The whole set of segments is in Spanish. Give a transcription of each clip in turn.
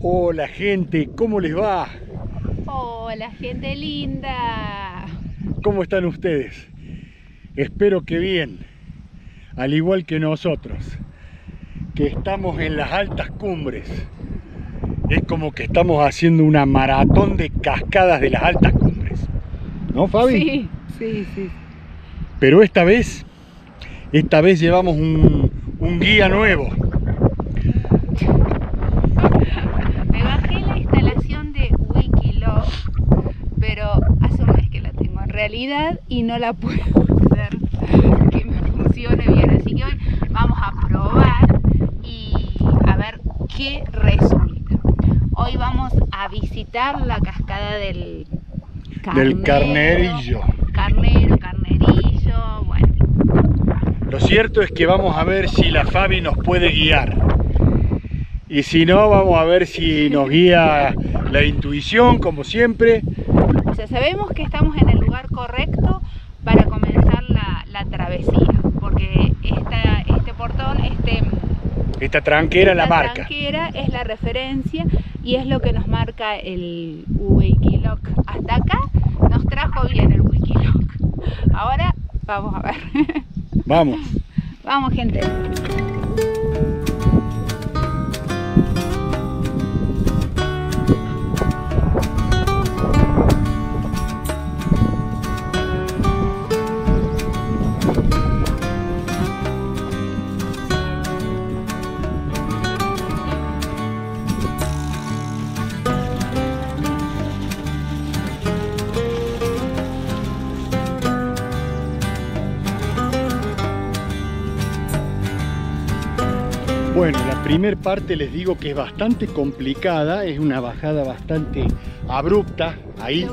Hola gente, ¿cómo les va? Hola gente linda. ¿Cómo están ustedes? Espero que bien, al igual que nosotros, que estamos en las altas cumbres. Es como que estamos haciendo una maratón de cascadas de las altas cumbres. ¿No, Fabi? Sí, sí, sí. Pero esta vez, esta vez llevamos un, un guía nuevo. Me bajé la instalación de Wikiloc, pero hace un mes que la y no la puedo hacer que me funcione bien. Así que hoy vamos a probar y a ver qué resulta. Hoy vamos a visitar la cascada del Del carnerillo. Carnero, carnerillo, bueno. Lo cierto es que vamos a ver si la Fabi nos puede guiar. Y si no, vamos a ver si nos guía la intuición, como siempre. O sea, sabemos que estamos en el lugar correcto para comenzar la, la travesía, porque esta, este portón, este, Esta tranquera la marca. tranquera es la referencia y es lo que nos marca el Wikiloc. Hasta acá nos trajo bien el Wikiloc. Ahora vamos a ver. Vamos. vamos, gente. Primer parte les digo que es bastante complicada, es una bajada bastante abrupta. Ahí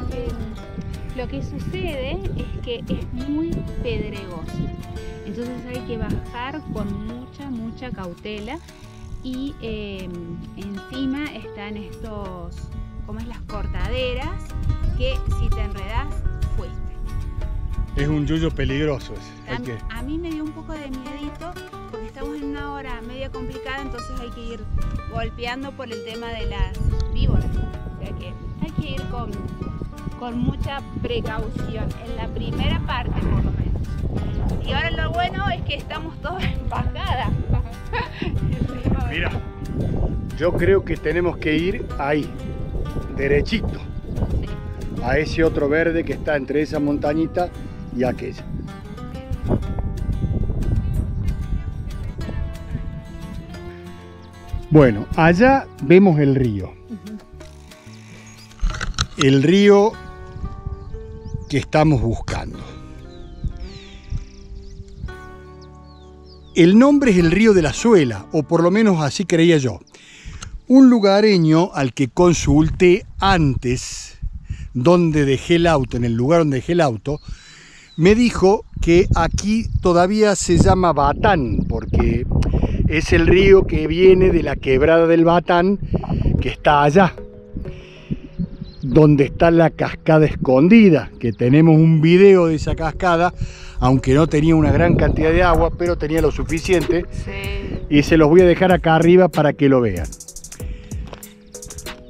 Lo que, sucede es que es muy pedregoso. Entonces hay que bajar con mucha, mucha cautela. Y eh, encima están estos, como es las cortaderas, que si te enredas. Es un yuyo peligroso. ese, a mí me dio un poco de miedito porque estamos en una hora media complicada, entonces hay que ir golpeando por el tema de las víboras. O sea que hay que ir con, con mucha precaución en la primera parte por lo menos. Y ahora lo bueno es que estamos todos en bajada. Mira, yo creo que tenemos que ir ahí, derechito, a ese otro verde que está entre esa montañita y aquella. Bueno, allá vemos el río. El río que estamos buscando. El nombre es el río de la Suela, o por lo menos así creía yo. Un lugareño al que consulté antes, donde dejé el auto, en el lugar donde dejé el auto, me dijo que aquí todavía se llama Batán, porque es el río que viene de la quebrada del Batán, que está allá, donde está la cascada escondida, que tenemos un video de esa cascada, aunque no tenía una gran cantidad de agua, pero tenía lo suficiente, Sí. y se los voy a dejar acá arriba para que lo vean.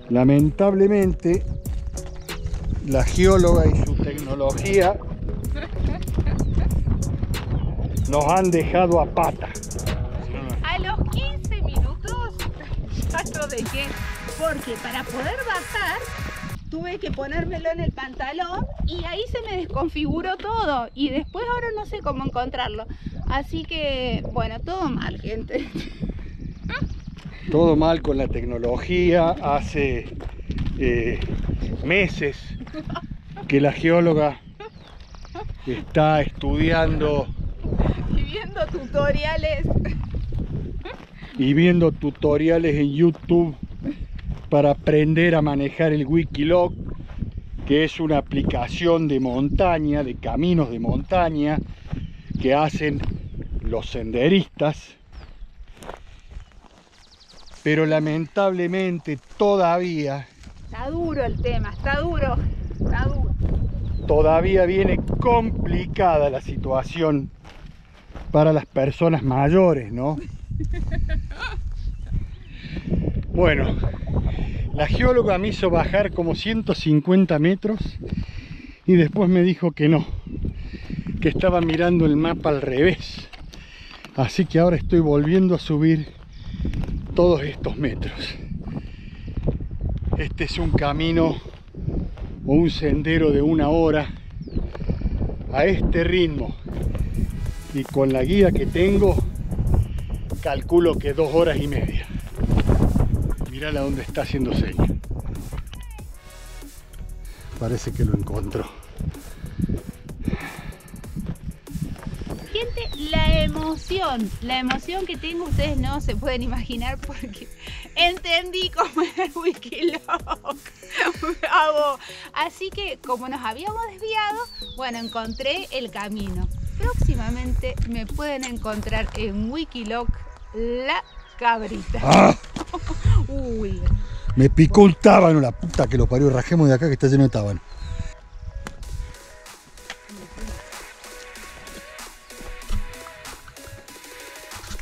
Lamentablemente, la geóloga y su tecnología nos han dejado a pata. A los 15 minutos ya lo dejé, porque para poder bajar tuve que ponérmelo en el pantalón y ahí se me desconfiguró todo y después ahora no sé cómo encontrarlo. Así que, bueno, todo mal, gente. Todo mal con la tecnología. Hace eh, meses que la geóloga está estudiando viendo tutoriales. y viendo tutoriales en YouTube para aprender a manejar el Wikiloc, que es una aplicación de montaña, de caminos de montaña que hacen los senderistas. Pero lamentablemente todavía, Está duro el tema, está duro, está duro. todavía viene complicada la situación para las personas mayores, ¿no? Bueno, la geóloga me hizo bajar como 150 metros y después me dijo que no, que estaba mirando el mapa al revés. Así que ahora estoy volviendo a subir todos estos metros. Este es un camino o un sendero de una hora a este ritmo y con la guía que tengo calculo que dos horas y media. Mirala donde está haciendo señas. Parece que lo encontró. Gente la emoción la emoción que tengo ustedes no se pueden imaginar porque entendí cómo era el Wikiloc. Así que como nos habíamos desviado bueno encontré el camino próximamente me pueden encontrar en Wikiloc la cabrita. ¡Ah! Uy. Me picó un tábano, la puta que lo parió. Rajemos de acá que está lleno de tábano.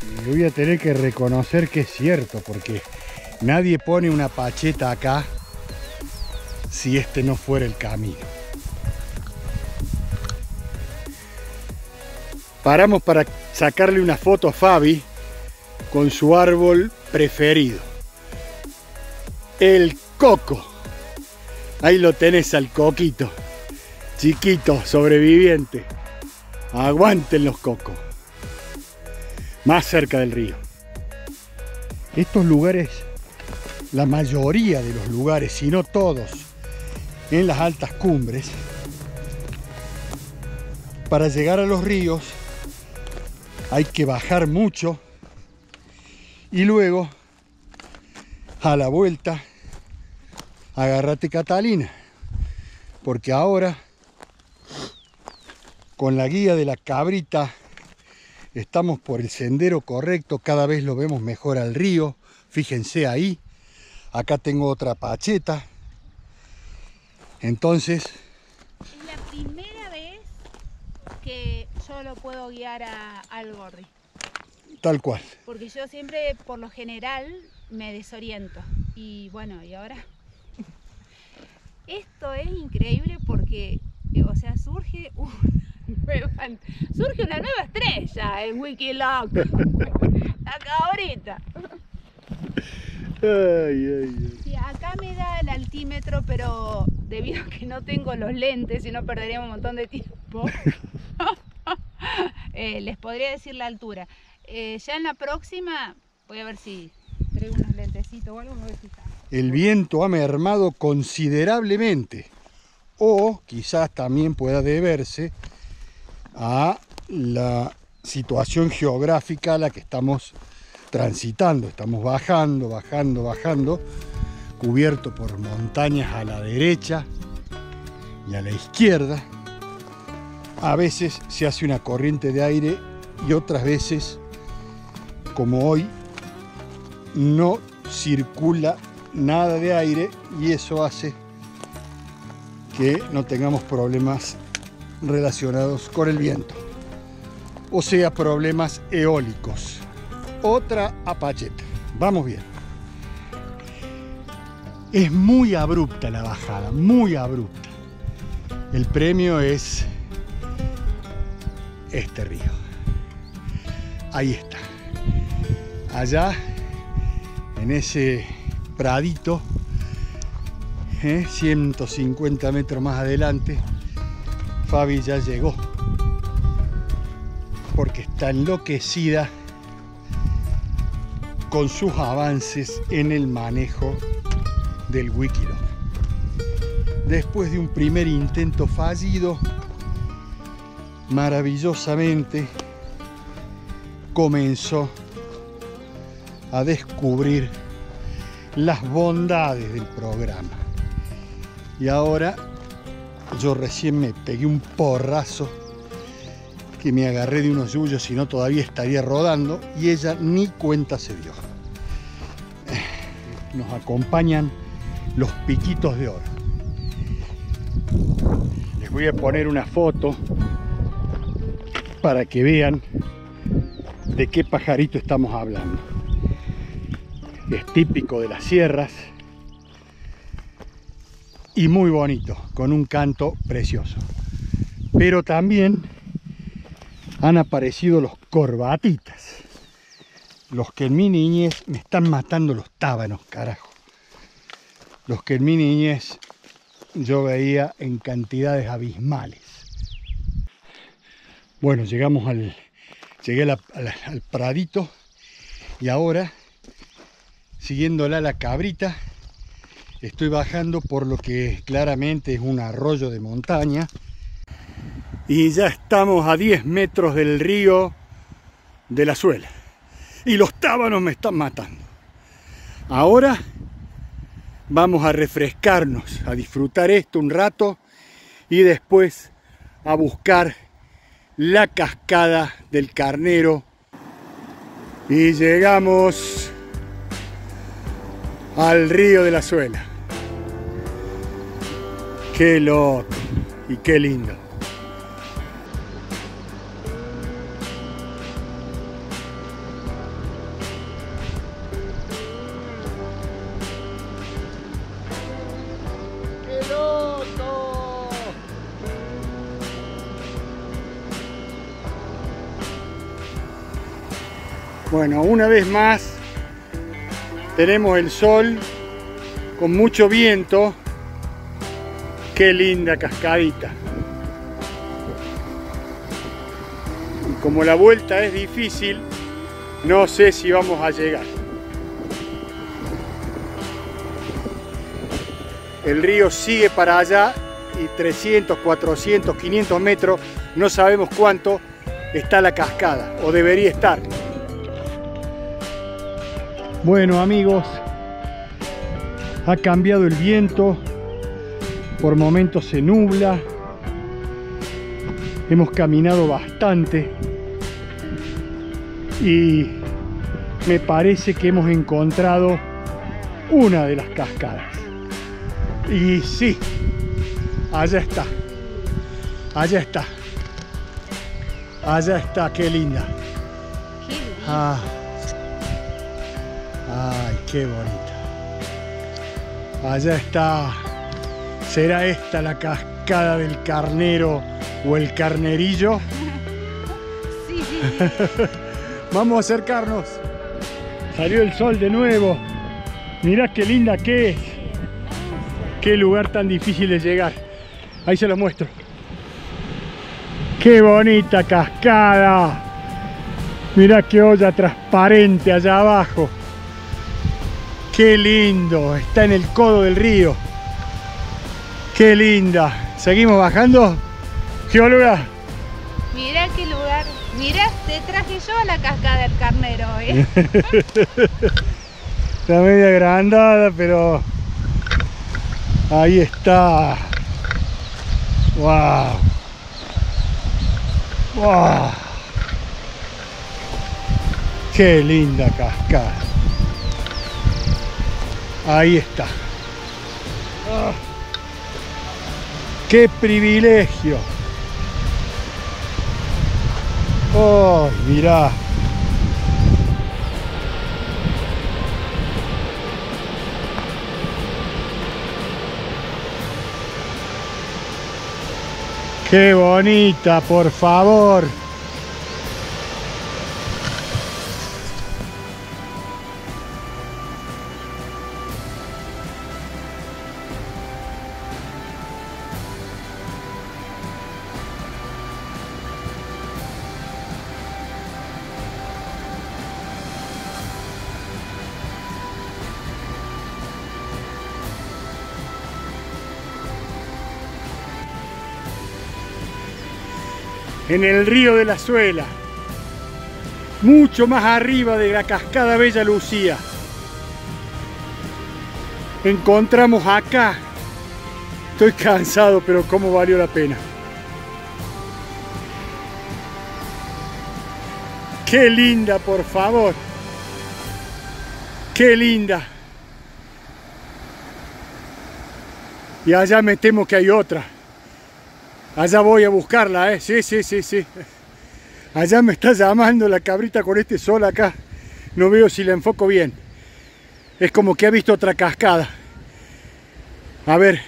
Y voy a tener que reconocer que es cierto, porque nadie pone una pacheta acá si este no fuera el camino. Paramos para sacarle una foto a Fabi con su árbol preferido. El coco. Ahí lo tenés al coquito. Chiquito, sobreviviente. Aguanten los cocos. Más cerca del río. Estos lugares, la mayoría de los lugares, si no todos, en las altas cumbres, para llegar a los ríos hay que bajar mucho. Y luego a la vuelta agárrate Catalina porque ahora con la guía de la cabrita estamos por el sendero correcto cada vez lo vemos mejor al río fíjense ahí. Acá tengo otra pacheta. Entonces es la primera vez que yo lo puedo guiar a, al gorri Tal cual. Porque yo siempre, por lo general, me desoriento. Y bueno, y ahora... Esto es increíble porque, eh, o sea, surge una nueva, surge una nueva estrella en Wikiloc. acá ahorita. Ay, ay, ay. Sí, acá me da el altímetro, pero debido a que no tengo los lentes, y no perderíamos un montón de tiempo, eh, les podría decir la altura. Eh, ya en la próxima voy a ver si traigo unos lentecitos o algo. El viento ha mermado considerablemente o quizás también pueda deberse a la situación geográfica a la que estamos transitando. Estamos bajando, bajando, bajando, cubierto por montañas a la derecha y a la izquierda. A veces se hace una corriente de aire y otras veces como hoy no circula nada de aire y eso hace que no tengamos problemas relacionados con el viento. O sea problemas eólicos. Otra apacheta. Vamos bien. Es muy abrupta la bajada muy abrupta. El premio es este río ahí está allá en ese pradito, 150 ¿eh? metros más adelante, Fabi ya llegó porque está enloquecida con sus avances en el manejo del Wikiloc. Después de un primer intento fallido, maravillosamente comenzó a descubrir las bondades del programa. Y ahora yo recién me pegué un porrazo que me agarré de unos yuyos, si no todavía estaría rodando, y ella ni cuenta se dio. Eh, nos acompañan los piquitos de oro. Les voy a poner una foto para que vean de qué pajarito estamos hablando. es típico de las sierras y muy bonito, con un canto precioso. Pero también han aparecido los corbatitas, los que en mi niñez me están matando los tábanos, carajo. Los que en mi niñez yo veía en cantidades abismales. Bueno, llegamos al, llegué al pradito y ahora, siguiéndola la cabrita, estoy bajando por lo que claramente es un arroyo de montaña. Y ya estamos a 10 metros del río de la suela. Y los tábanos me están matando. Ahora vamos a refrescarnos a disfrutar esto un rato y después a buscar la cascada del carnero y llegamos al río de la suela Qué loco y qué lindo. Bueno, una vez más tenemos el sol con mucho viento Qué linda cascadita. Y como la vuelta es difícil, no sé si vamos a llegar. El río sigue para allá y 300, 400, 500 metros, no sabemos cuánto, está la cascada, o debería estar. Bueno amigos, ha cambiado el viento, por momentos se nubla. Hemos caminado bastante y me parece que hemos encontrado una de las cascadas. Y sí, allá está. Allá está. Allá está, qué linda. Ah. Qué bonita. Allá está ¿Será esta la cascada del carnero o el carnerillo? Sí. Vamos a acercarnos. Salió el sol de nuevo. Mirá qué linda que es. Qué lugar tan difícil de llegar. Ahí se lo muestro. Qué bonita cascada. Mirá qué olla transparente allá abajo. Qué lindo. Está en el codo del río. Qué linda. ¿Seguimos bajando? Geóloga. Mira qué lugar. Mira, te traje yo a la cascada del carnero, ¿eh? está media agrandada, pero ahí está. Wow. Wow. Qué linda cascada. Ahí está. Ah. ¡Qué privilegio! ¡Oh, mirá! ¡Qué bonita, por favor! En el río de la Suela, mucho más arriba de la cascada Bella Lucía. Encontramos acá, estoy cansado, pero cómo valió la pena. Qué linda, por favor. Qué linda. Y allá me temo que hay otra. Allá voy a buscarla, ¿eh? Sí, sí, sí, sí. Allá me está llamando la cabrita con este sol acá. No veo si la enfoco bien. Es como que ha visto otra cascada. A ver.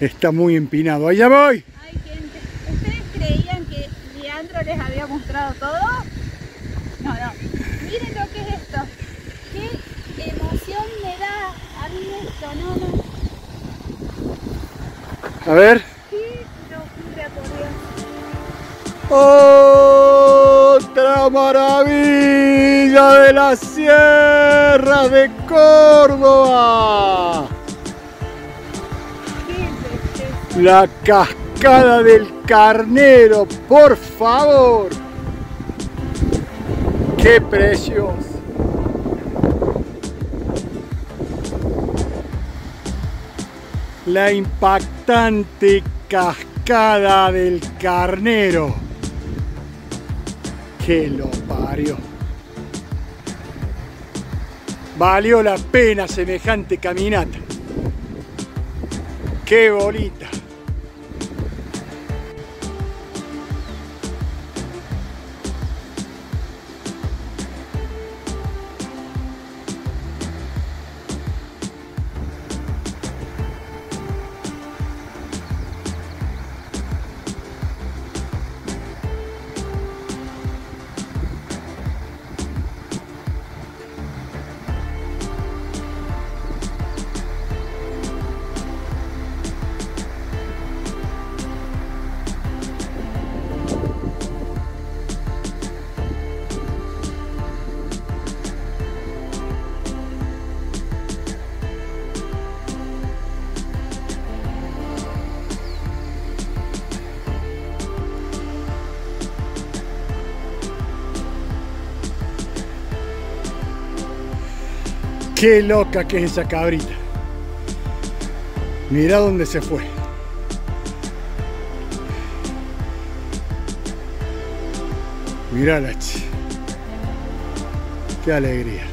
Está muy empinado. ¡Allá voy! Ay, gente. ¿Ustedes creían que Leandro les había mostrado todo? No, no. Miren lo que es esto. Qué emoción me da a mí esto, no, no. A ver. Otra maravilla de la sierra de Córdoba. La cascada del carnero, por favor. Qué precioso. La impactante cascada del carnero. Que lo parió. Valió la pena semejante caminata. Qué bonita. Qué loca que es esa cabrita. Mira dónde se fue. Mírala, che. Qué alegría.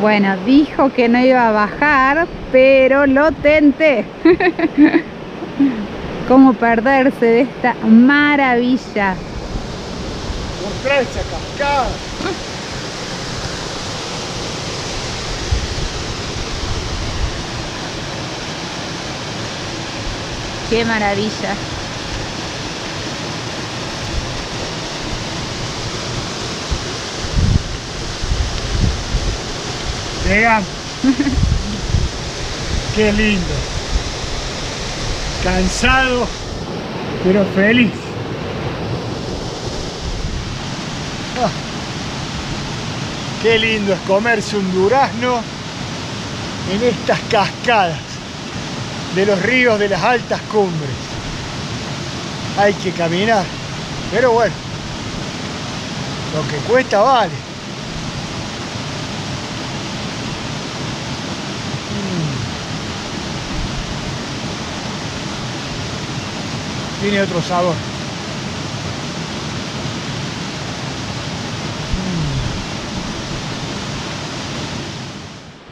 Bueno, dijo que no iba a bajar, pero lo tenté. ¿Cómo perderse de esta maravilla? Cascada. Qué maravilla. Llegamos. Qué lindo. Cansado, pero feliz. Ah. Qué lindo es comerse un durazno en estas cascadas de los ríos de las altas cumbres. Hay que caminar, pero bueno, lo que cuesta vale. Tiene otro sabor.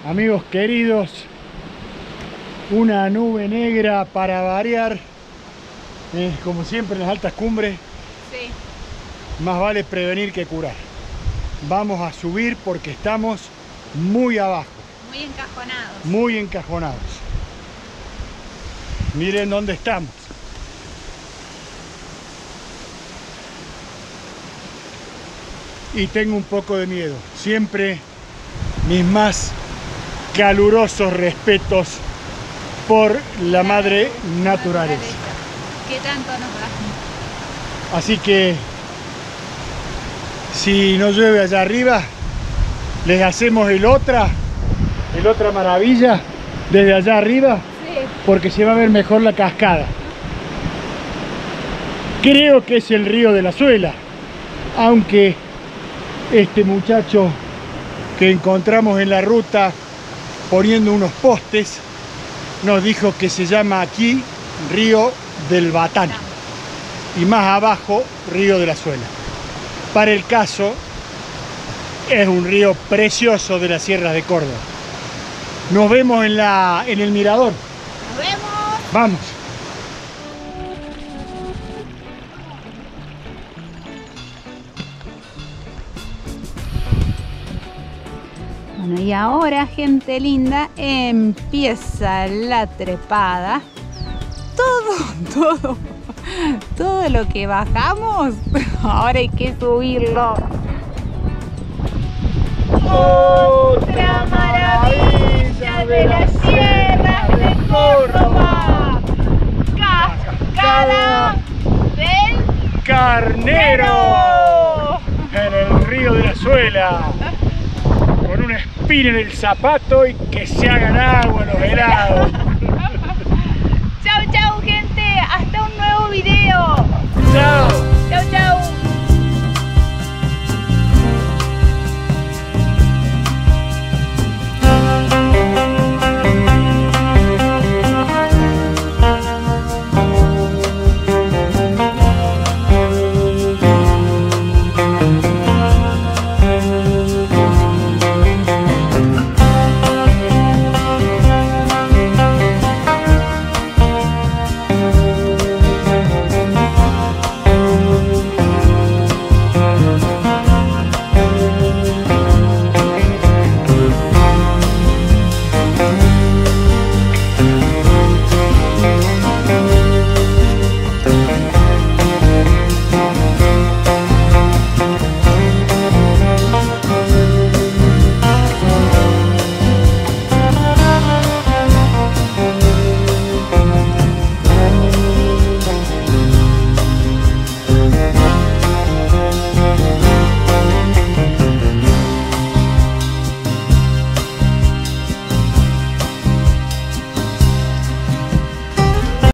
Mm. Amigos queridos, una nube negra para variar, eh, como siempre en las altas cumbres, Sí. más vale prevenir que curar. Vamos a subir porque estamos muy abajo, Muy encajonados. muy encajonados. Miren dónde estamos. Y tengo un poco de miedo. Siempre mis más calurosos respetos por la madre naturaleza. ¿Qué tanto nos? Así que si no llueve allá arriba, les hacemos el otra, el otra maravilla desde allá arriba, Sí. porque se va a ver mejor la cascada. Creo que es el río de la Suela, aunque este muchacho que encontramos en la ruta poniendo unos postes nos dijo que se llama aquí Río del Batán y más abajo Río de la Suela. Para el caso, es un río precioso de las sierras de Córdoba. Nos vemos en, la, en el mirador. Nos vemos. Vamos. Bueno, y ahora, gente linda, empieza la trepada. Todo, todo, todo lo que bajamos, ahora hay que subirlo. Otra maravilla de las sierras de Córdoba. Cascada del Carnero en el río de la Suela una espina en el zapato y que se hagan agua los helados. Chau, chau, gente. Hasta un nuevo video. ¡Chao!